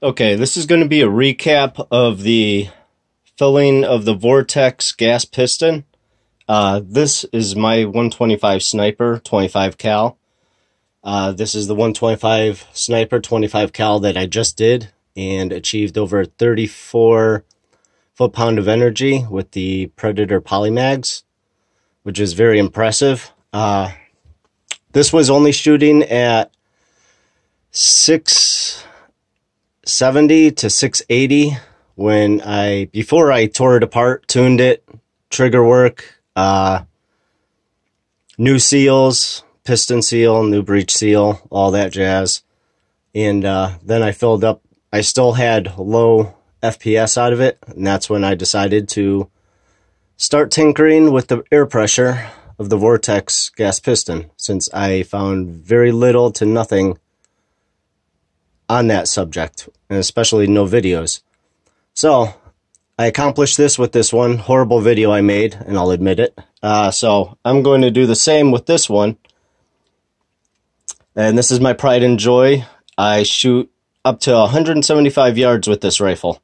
Okay, this is going to be a recap of the filling of the Vortex gas piston. Uh, this is my 125 Sniper 25 cal. Uh, this is the 125 Sniper 25 cal that I just did and achieved over 34 foot-pound of energy with the Predator Polymags, which is very impressive. Uh, this was only shooting at 670 to 680 when I, before I tore it apart, tuned it, trigger work, uh, new seals, piston seal, new breech seal, all that jazz. And uh, then I filled up, I still had low FPS out of it, and that's when I decided to start tinkering with the air pressure of the Vortex gas piston, since I found very little to nothing on that subject, and especially no videos. So, I accomplished this with this one horrible video I made, and I'll admit it. Uh, so, I'm going to do the same with this one. And this is my pride and joy. I shoot up to 175 yards with this rifle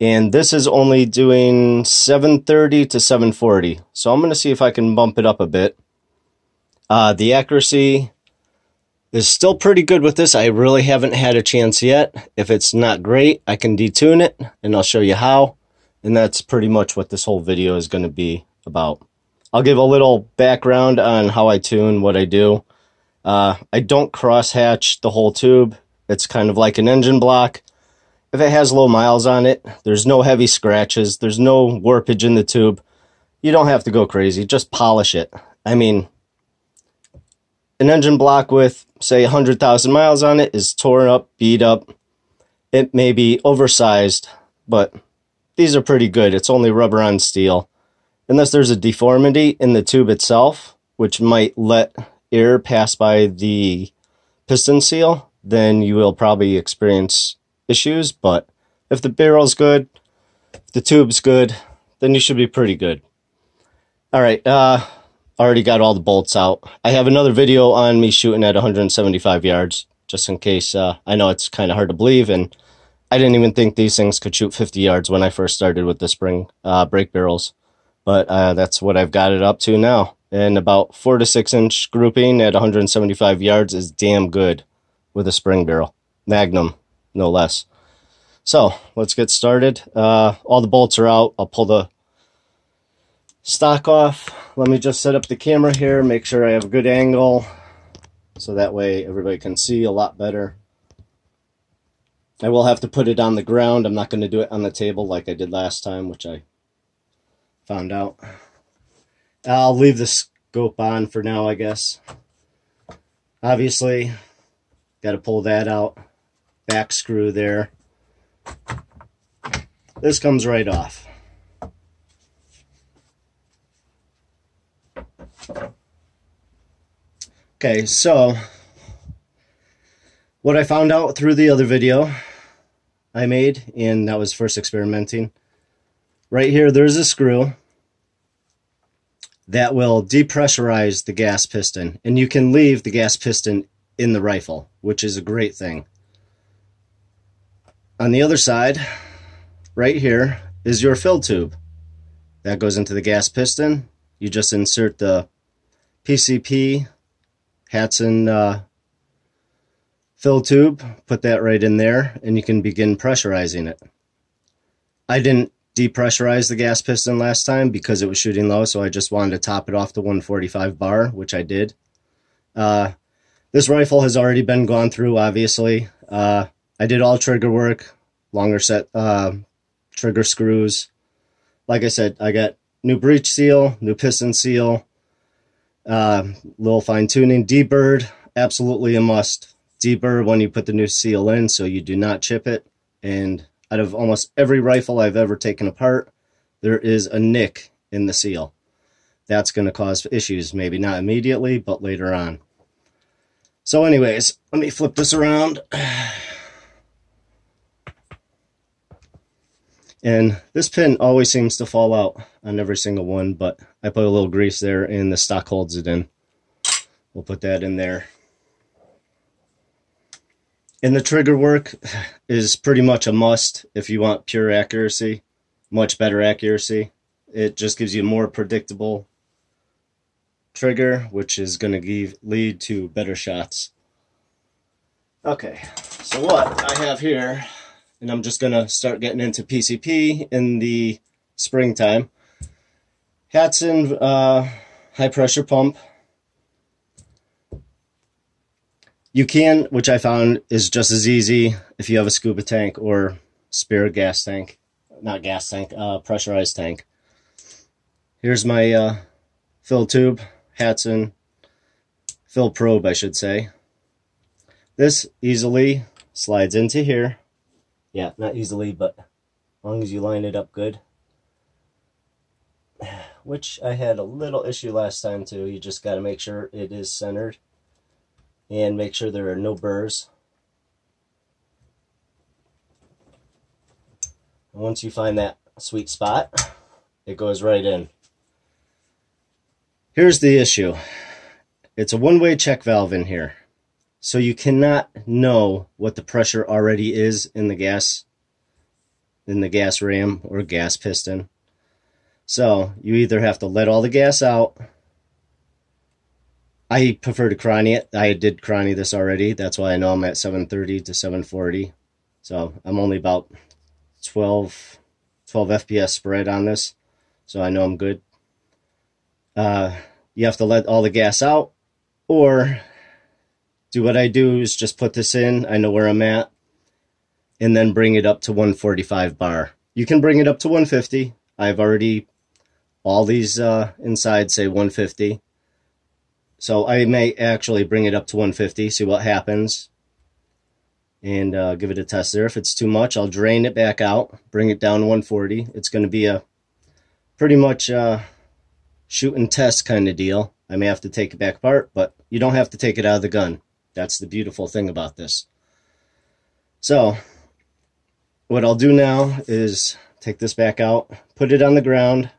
and this is only doing 730 to 740 so I'm going to see if I can bump it up a bit uh, the accuracy is still pretty good with this. I really haven't had a chance yet. If it's not great I can detune it and I'll show you how. And that's pretty much what this whole video is going to be about. I'll give a little background on how I tune what I do. Uh, I don't cross hatch the whole tube. It's kind of like an engine block. If it has low miles on it, there's no heavy scratches, there's no warpage in the tube, you don't have to go crazy. Just polish it. I mean, an engine block with, say, 100,000 miles on it is torn up, beat up. It may be oversized, but these are pretty good. It's only rubber on steel. Unless there's a deformity in the tube itself, which might let air pass by the piston seal, then you will probably experience issues, but if the barrel's good, if the tube's good, then you should be pretty good. All right, uh, already got all the bolts out. I have another video on me shooting at 175 yards, just in case. Uh, I know it's kind of hard to believe, and I didn't even think these things could shoot 50 yards when I first started with the spring uh, brake barrels. But uh, that's what I've got it up to now. And about 4 to 6 inch grouping at 175 yards is damn good with a spring barrel. Magnum no less. So let's get started. Uh, all the bolts are out. I'll pull the stock off. Let me just set up the camera here, make sure I have a good angle, so that way everybody can see a lot better. I will have to put it on the ground. I'm not going to do it on the table like I did last time, which I found out. I'll leave the scope on for now, I guess. Obviously, got to pull that out back screw there. This comes right off. Okay, so what I found out through the other video I made, and that was first experimenting, right here there's a screw that will depressurize the gas piston, and you can leave the gas piston in the rifle, which is a great thing. On the other side, right here, is your fill tube. That goes into the gas piston. You just insert the PCP Hatsan uh, fill tube, put that right in there, and you can begin pressurizing it. I didn't depressurize the gas piston last time because it was shooting low, so I just wanted to top it off to 145 bar, which I did. Uh, this rifle has already been gone through, obviously. Uh, I did all trigger work, longer set uh, trigger screws. Like I said, I got new breech seal, new piston seal, uh, little fine tuning. Deburr, absolutely a must. Deburr when you put the new seal in so you do not chip it. And out of almost every rifle I've ever taken apart, there is a nick in the seal. That's going to cause issues, maybe not immediately, but later on. So anyways, let me flip this around. And this pin always seems to fall out on every single one, but I put a little grease there and the stock holds it in. We'll put that in there. And the trigger work is pretty much a must if you want pure accuracy, much better accuracy. It just gives you a more predictable trigger, which is going to lead to better shots. Okay, so what I have here, and I'm just going to start getting into PCP in the springtime. Hatsan uh, high pressure pump. You can, which I found is just as easy if you have a scuba tank or spare gas tank, not gas tank, uh, pressurized tank. Here's my uh, fill tube. Hatsan fill probe, I should say. This easily slides into here. Yeah, not easily, but as long as you line it up good. Which I had a little issue last time too. You just got to make sure it is centered. And make sure there are no burrs. once you find that sweet spot, it goes right in. Here's the issue. It's a one-way check valve in here. So you cannot know what the pressure already is in the gas in the gas ram or gas piston. So you either have to let all the gas out. I prefer to chrony it. I did chrony this already. That's why I know I'm at 730 to 740. So I'm only about 12, 12 FPS spread on this. So I know I'm good uh, you have to let all the gas out or do what I do is just put this in. I know where I'm at and then bring it up to 145 bar. You can bring it up to 150. I've already, all these uh, inside say 150. So I may actually bring it up to 150, see what happens, and uh, give it a test there. If it's too much, I'll drain it back out, bring it down to 140. It's going to be a pretty much uh, shoot and test kind of deal. I may have to take it back apart, but you don't have to take it out of the gun. That's the beautiful thing about this. So, what I'll do now is take this back out, put it on the ground,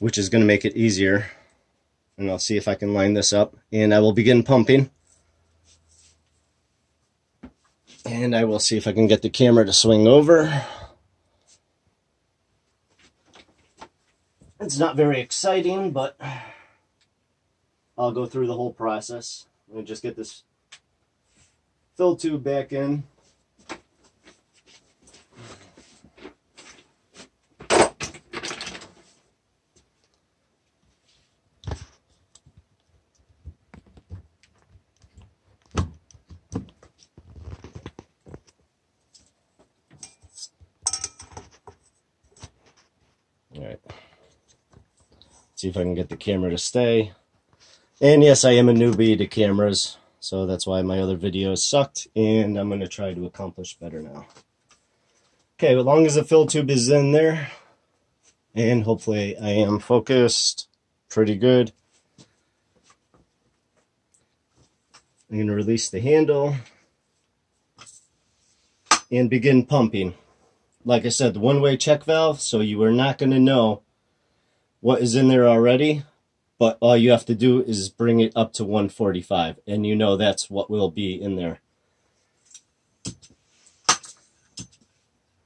which is going to make it easier. And I'll see if I can line this up. And I will begin pumping. And I will see if I can get the camera to swing over. It's not very exciting, but I'll go through the whole process. Let me just get this fill tube back in. See if I can get the camera to stay. And yes, I am a newbie to cameras, so that's why my other videos sucked, and I'm going to try to accomplish better now. Okay, as long as the fill tube is in there, and hopefully I am focused pretty good. I'm going to release the handle and begin pumping. Like I said, the one-way check valve, so you are not going to know what is in there already, but all you have to do is bring it up to 145, and you know that's what will be in there.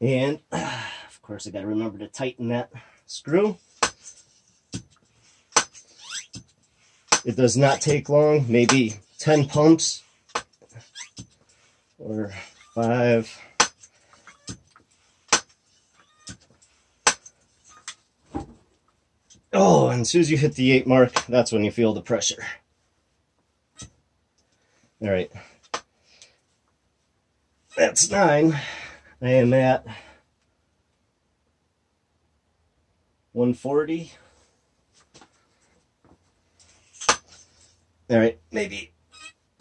And, of course, I got to remember to tighten that screw. It does not take long, maybe 10 pumps or five. Oh, and as soon as you hit the eight mark, that's when you feel the pressure. All right. That's nine. I am at 140. All right, maybe,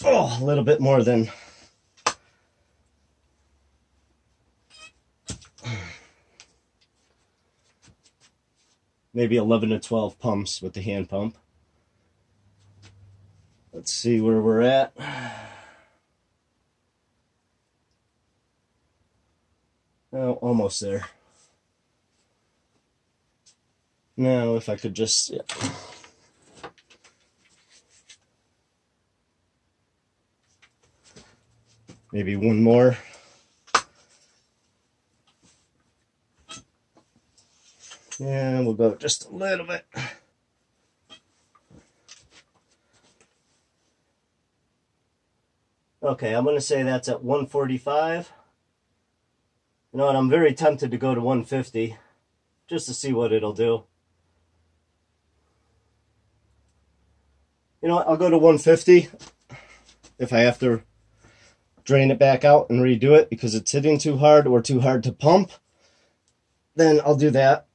oh, a little bit more than maybe 11 to 12 pumps with the hand pump. Let's see where we're at. Oh, almost there. Now, if I could just... Yeah. Maybe one more. And we'll go just a little bit. Okay, I'm going to say that's at 145. You know what, I'm very tempted to go to 150 just to see what it'll do. You know I'll go to 150 if I have to drain it back out and redo it because it's hitting too hard or too hard to pump. Then I'll do that.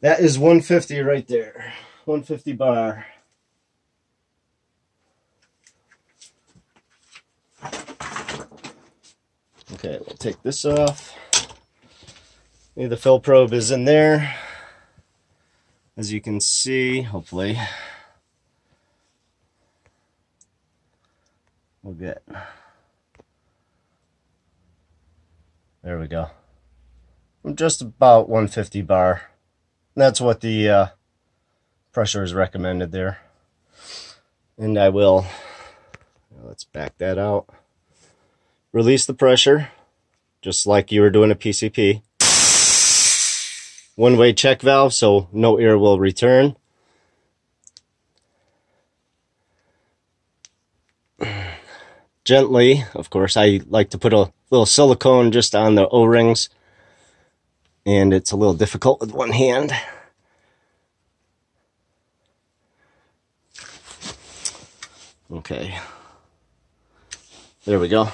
That is 150 right there. 150 bar. Okay, we'll take this off. The fill probe is in there. As you can see, hopefully, we'll get, there we go. I'm just about 150 bar. That's what the uh, pressure is recommended there. And I will, let's back that out. Release the pressure, just like you were doing a PCP. One-way check valve, so no air will return. Gently, of course, I like to put a little silicone just on the O-rings and it's a little difficult with one hand. Okay. There we go.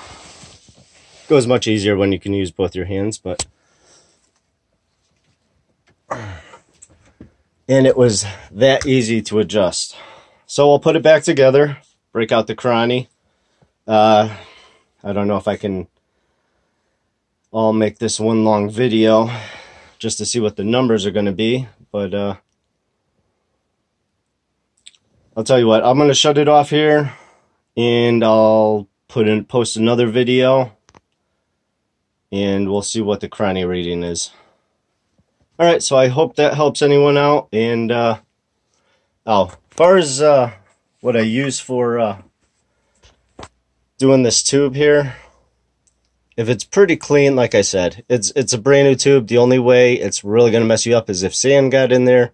Goes much easier when you can use both your hands, but... And it was that easy to adjust. So we'll put it back together, break out the chrony. Uh, I don't know if I can all make this one long video just to see what the numbers are going to be. But uh, I'll tell you what, I'm going to shut it off here and I'll put in post another video and we'll see what the chrony reading is. All right, so I hope that helps anyone out. And uh, oh, as far as uh, what I use for uh, doing this tube here, if it's pretty clean, like I said, it's it's a brand new tube. The only way it's really going to mess you up is if sand got in there,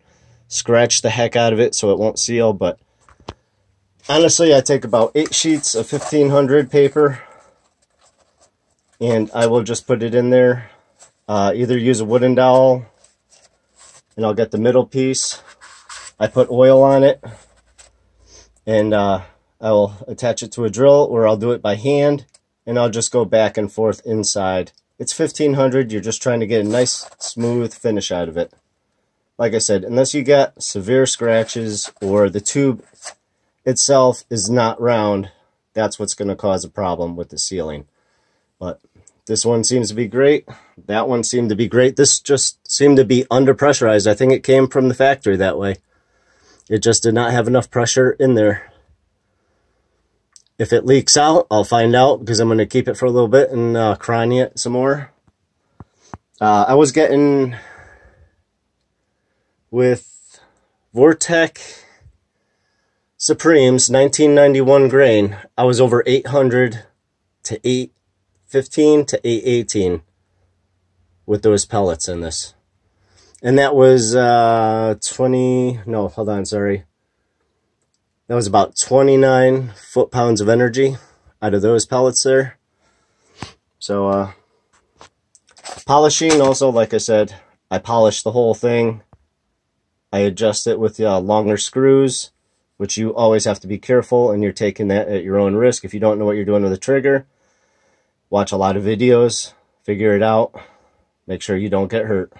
scratch the heck out of it so it won't seal. But honestly, I take about eight sheets of 1500 paper and I will just put it in there. Uh, either use a wooden dowel and I'll get the middle piece. I put oil on it and uh, I will attach it to a drill or I'll do it by hand and I'll just go back and forth inside. It's 1500, you're just trying to get a nice smooth finish out of it. Like I said, unless you get severe scratches or the tube itself is not round, that's what's going to cause a problem with the sealing. But this one seems to be great. That one seemed to be great. This just seemed to be under pressurized. I think it came from the factory that way. It just did not have enough pressure in there. If it leaks out, I'll find out because I'm going to keep it for a little bit and uh, chrony it some more. Uh, I was getting with Vortec Supremes 1991 grain. I was over 800 to 815 to 818 with those pellets in this. And that was uh, 20, no, hold on, sorry. That was about 29 foot-pounds of energy out of those pellets there. So, uh, polishing also, like I said, I polish the whole thing. I adjust it with uh, longer screws, which you always have to be careful, and you're taking that at your own risk. If you don't know what you're doing with a trigger, watch a lot of videos, figure it out, make sure you don't get hurt.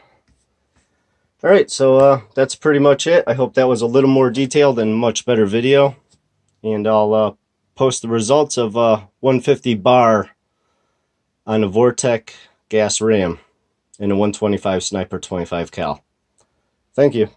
All right, so uh, that's pretty much it. I hope that was a little more detailed and much better video. And I'll uh, post the results of uh, 150 bar on a Vortex gas ram and a 125 Sniper 25 cal. Thank you.